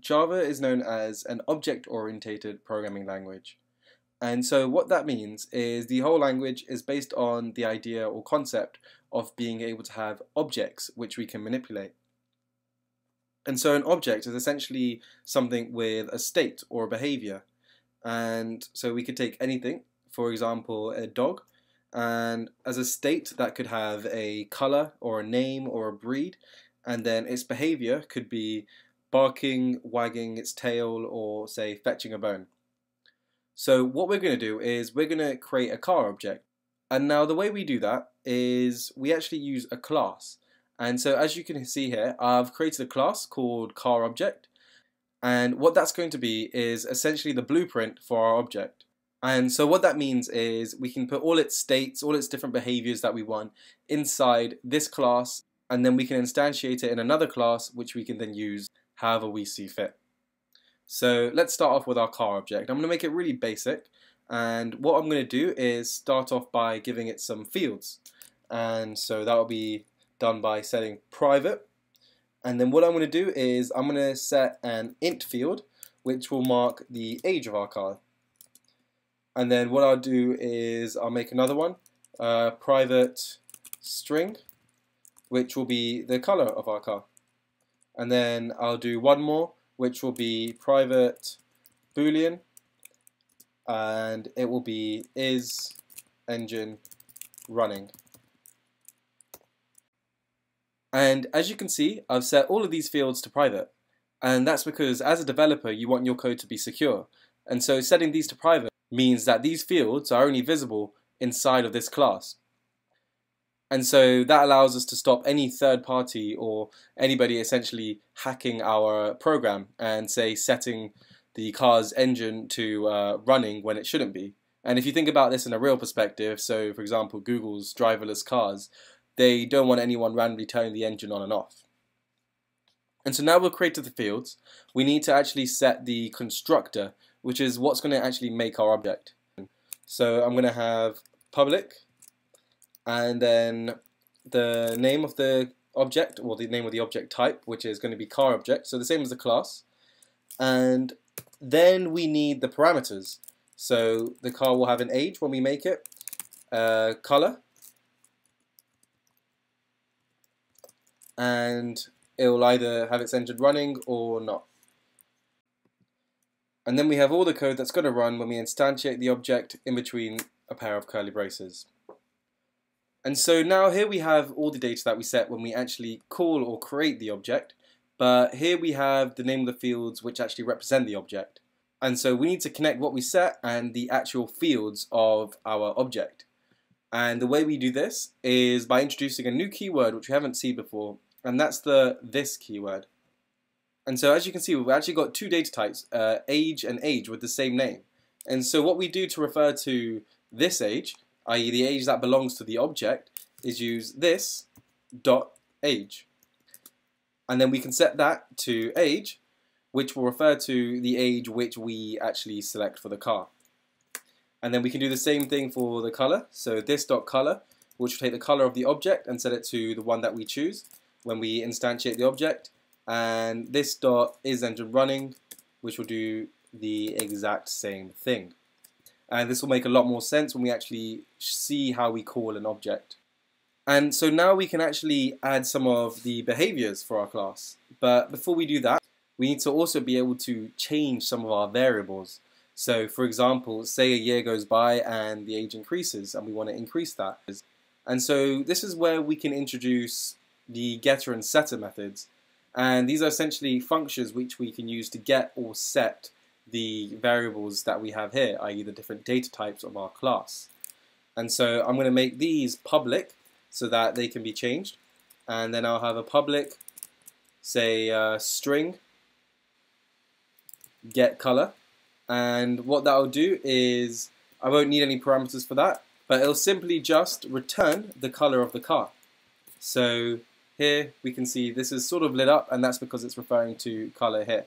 Java is known as an object-oriented programming language. And so what that means is the whole language is based on the idea or concept of being able to have objects which we can manipulate. And so an object is essentially something with a state or a behavior. And so we could take anything, for example, a dog, and as a state that could have a color or a name or a breed, and then its behavior could be barking, wagging its tail, or say fetching a bone. So what we're going to do is we're going to create a car object. And now the way we do that is we actually use a class. And so as you can see here, I've created a class called car object. And what that's going to be is essentially the blueprint for our object. And so what that means is we can put all its states, all its different behaviors that we want inside this class, and then we can instantiate it in another class, which we can then use however we see fit. So let's start off with our car object. I'm going to make it really basic and what I'm going to do is start off by giving it some fields and so that will be done by setting private and then what I'm going to do is I'm going to set an int field which will mark the age of our car and then what I'll do is I'll make another one uh, private string which will be the color of our car and then I'll do one more which will be private boolean. And it will be is engine running. And as you can see I've set all of these fields to private. And that's because as a developer you want your code to be secure. And so setting these to private means that these fields are only visible inside of this class and so that allows us to stop any third party or anybody essentially hacking our program and say setting the car's engine to uh, running when it shouldn't be. And if you think about this in a real perspective, so for example Google's driverless cars, they don't want anyone randomly turning the engine on and off. And so now we've created the fields, we need to actually set the constructor, which is what's going to actually make our object. So I'm going to have public and then the name of the object or the name of the object type which is going to be car object so the same as the class. And then we need the parameters. So the car will have an age when we make it uh, color. And it will either have its engine running or not. And then we have all the code that's going to run when we instantiate the object in between a pair of curly braces and so now here we have all the data that we set when we actually call or create the object, but here we have the name of the fields which actually represent the object. And so we need to connect what we set and the actual fields of our object. And the way we do this is by introducing a new keyword which we haven't seen before, and that's the this keyword. And so as you can see, we've actually got two data types, uh, age and age with the same name. And so what we do to refer to this age i.e. the age that belongs to the object, is use this dot age. And then we can set that to age, which will refer to the age which we actually select for the car. And then we can do the same thing for the color. So this dot color, which will take the color of the object and set it to the one that we choose when we instantiate the object. And this dot is engine running, which will do the exact same thing and this will make a lot more sense when we actually see how we call an object. And so now we can actually add some of the behaviors for our class. But before we do that, we need to also be able to change some of our variables. So for example, say a year goes by and the age increases and we want to increase that. And so this is where we can introduce the getter and setter methods. And these are essentially functions which we can use to get or set the variables that we have here, i.e. the different data types of our class. And so I'm going to make these public so that they can be changed. And then I'll have a public, say, uh, string get color. And what that will do is I won't need any parameters for that, but it'll simply just return the color of the car. So here we can see this is sort of lit up, and that's because it's referring to color here.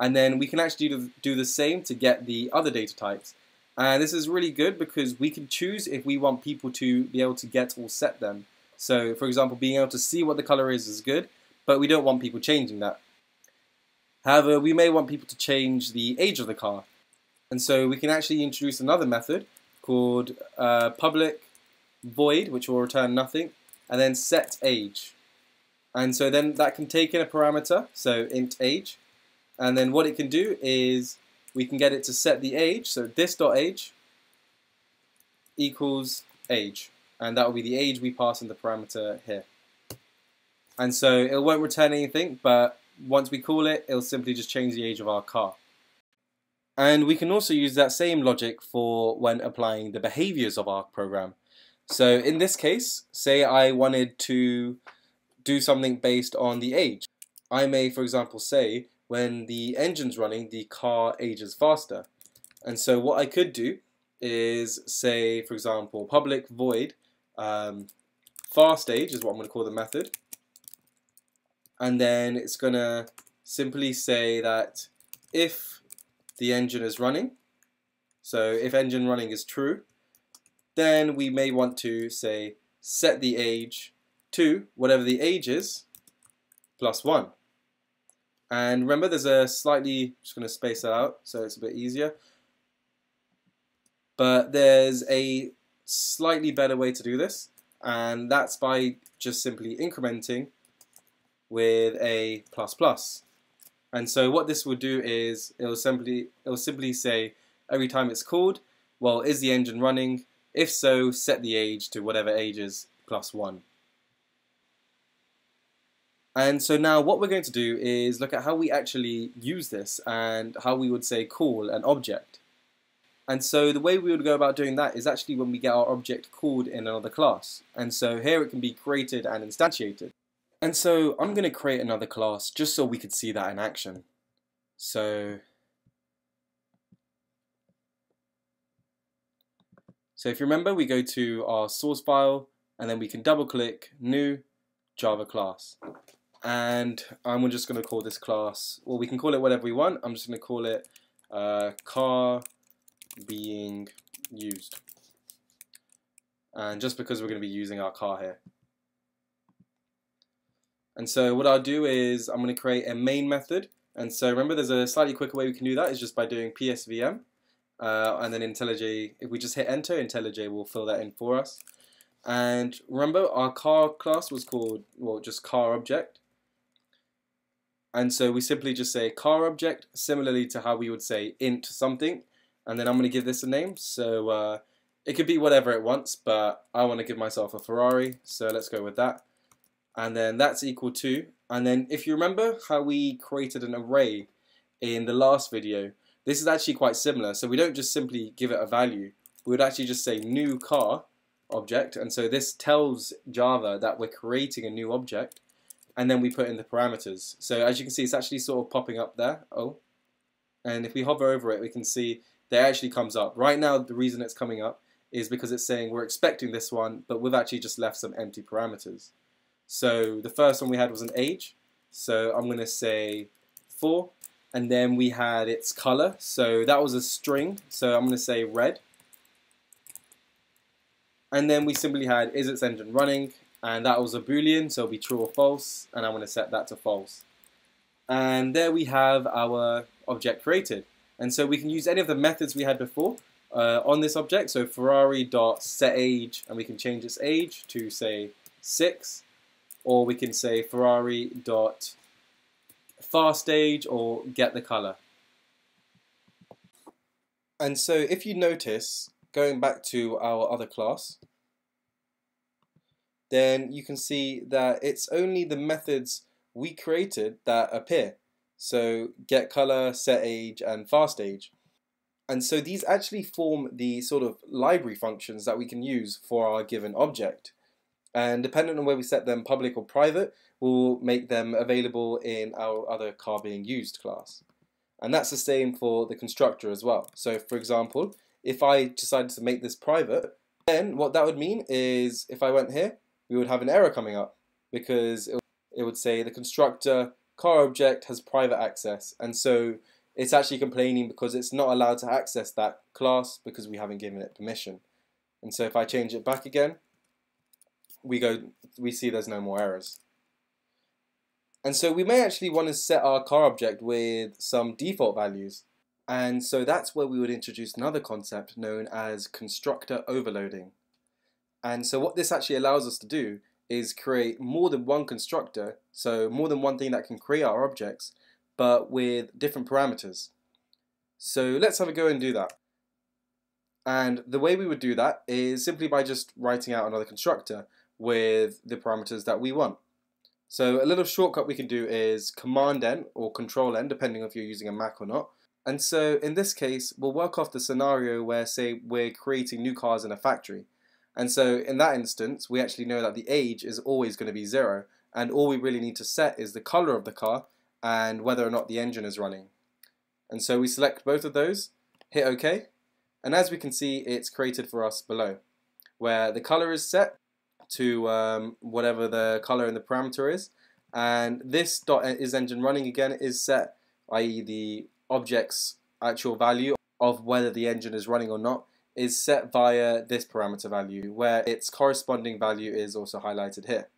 And then we can actually do, do the same to get the other data types. And this is really good because we can choose if we want people to be able to get or set them. So for example, being able to see what the color is is good, but we don't want people changing that. However, we may want people to change the age of the car. And so we can actually introduce another method called uh, public void, which will return nothing, and then set age. And so then that can take in a parameter, so int age, and then what it can do is we can get it to set the age, so this dot age equals age, and that will be the age we pass in the parameter here. And so it won't return anything, but once we call it, it'll simply just change the age of our car. And we can also use that same logic for when applying the behaviors of our program. So in this case, say I wanted to do something based on the age. I may, for example, say when the engine's running, the car ages faster. And so what I could do is say, for example, public void um, fast age is what I'm going to call the method. And then it's going to simply say that if the engine is running. So if engine running is true, then we may want to say set the age to whatever the age is plus 1. And remember there's a slightly, just going to space that out so it's a bit easier. But there's a slightly better way to do this and that's by just simply incrementing with a plus plus. And so what this will do is it will simply it will simply say every time it's called, well, is the engine running? If so, set the age to whatever age is plus one. And so now what we're going to do is look at how we actually use this and how we would say call an object. And so the way we would go about doing that is actually when we get our object called in another class. And so here it can be created and instantiated. And so I'm going to create another class just so we could see that in action. So, so if you remember, we go to our source file and then we can double click new Java class. And I'm just going to call this class, well, we can call it whatever we want. I'm just going to call it uh, car being used. And just because we're going to be using our car here. And so what I'll do is I'm going to create a main method. And so remember there's a slightly quicker way we can do that is just by doing psvm. Uh, and then IntelliJ, if we just hit enter, IntelliJ will fill that in for us. And remember our car class was called, well, just car object. And so we simply just say car object, similarly to how we would say int something. And then I'm going to give this a name. So uh, it could be whatever it wants, but I want to give myself a Ferrari. So let's go with that and then that's equal to and then if you remember how we created an array in the last video this is actually quite similar so we don't just simply give it a value we would actually just say new car object and so this tells Java that we're creating a new object and then we put in the parameters so as you can see it's actually sort of popping up there oh and if we hover over it we can see that actually comes up right now the reason it's coming up is because it's saying we're expecting this one but we've actually just left some empty parameters so the first one we had was an age. So I'm going to say 4. And then we had its color. So that was a string. So I'm going to say red. And then we simply had is its engine running. And that was a boolean. So it'll be true or false. And I'm going to set that to false. And there we have our object created. And so we can use any of the methods we had before uh, on this object. So Ferrari dot set age, and we can change its age to say 6 or we can say Ferrari dot fast age or get the color. And so if you notice, going back to our other class, then you can see that it's only the methods we created that appear. So get color, set age, and fast age. And so these actually form the sort of library functions that we can use for our given object and depending on where we set them public or private we'll make them available in our other car being used class and that's the same for the constructor as well so for example if I decided to make this private then what that would mean is if I went here we would have an error coming up because it would say the constructor car object has private access and so it's actually complaining because it's not allowed to access that class because we haven't given it permission and so if I change it back again we go we see there's no more errors. And so we may actually want to set our car object with some default values. And so that's where we would introduce another concept known as constructor overloading. And so what this actually allows us to do is create more than one constructor, so more than one thing that can create our objects, but with different parameters. So let's have a go and do that. And the way we would do that is simply by just writing out another constructor with the parameters that we want. So a little shortcut we can do is Command N or Control N, depending if you're using a Mac or not. And so in this case, we'll work off the scenario where, say, we're creating new cars in a factory. And so in that instance, we actually know that the age is always going to be zero. And all we really need to set is the color of the car and whether or not the engine is running. And so we select both of those, hit OK, and as we can see, it's created for us below, where the color is set to um, whatever the color in the parameter is. And this dot is engine running again is set, i.e. the object's actual value of whether the engine is running or not is set via this parameter value where its corresponding value is also highlighted here.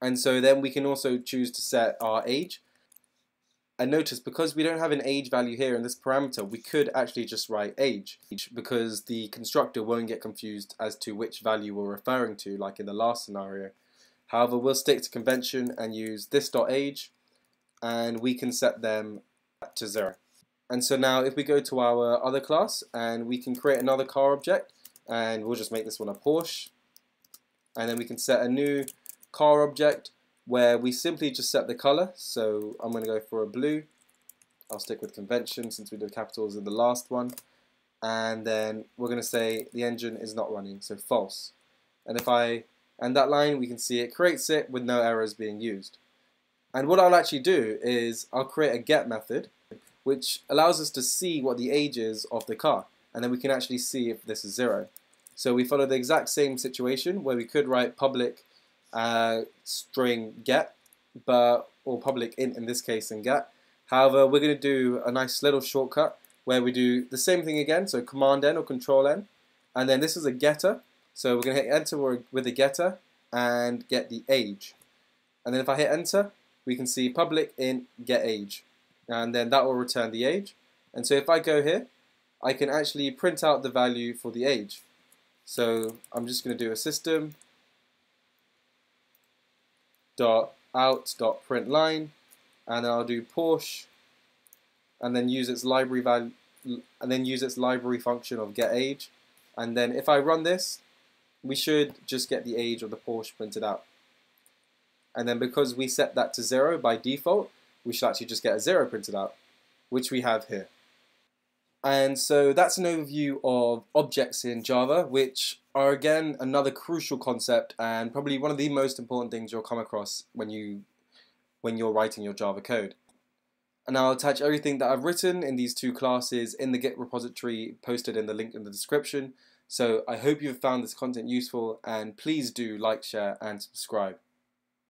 And so then we can also choose to set our age and notice because we don't have an age value here in this parameter, we could actually just write age because the constructor won't get confused as to which value we're referring to like in the last scenario. However, we'll stick to convention and use this dot age and we can set them to zero. And so now if we go to our other class and we can create another car object and we'll just make this one a Porsche and then we can set a new car object where we simply just set the color. So I'm going to go for a blue. I'll stick with convention since we did capitals in the last one. And then we're going to say the engine is not running, so false. And if I, end that line we can see it creates it with no errors being used. And what I'll actually do is I'll create a get method which allows us to see what the age is of the car. And then we can actually see if this is zero. So we follow the exact same situation where we could write public uh, string get, but or public int in this case and get. However, we're going to do a nice little shortcut where we do the same thing again, so Command N or Control N, and then this is a getter, so we're going to hit enter with the getter and get the age. And then if I hit enter, we can see public int get age, and then that will return the age. And so if I go here, I can actually print out the value for the age. So I'm just going to do a system dot out dot print line and then I'll do Porsche and then use its library value and then use its library function of get age and then if I run this we should just get the age of the Porsche printed out and then because we set that to zero by default we should actually just get a zero printed out which we have here and so that's an overview of objects in Java, which are again another crucial concept and probably one of the most important things you'll come across when you when you're writing your Java code. And I'll attach everything that I've written in these two classes in the Git repository posted in the link in the description. So I hope you've found this content useful and please do like, share and subscribe.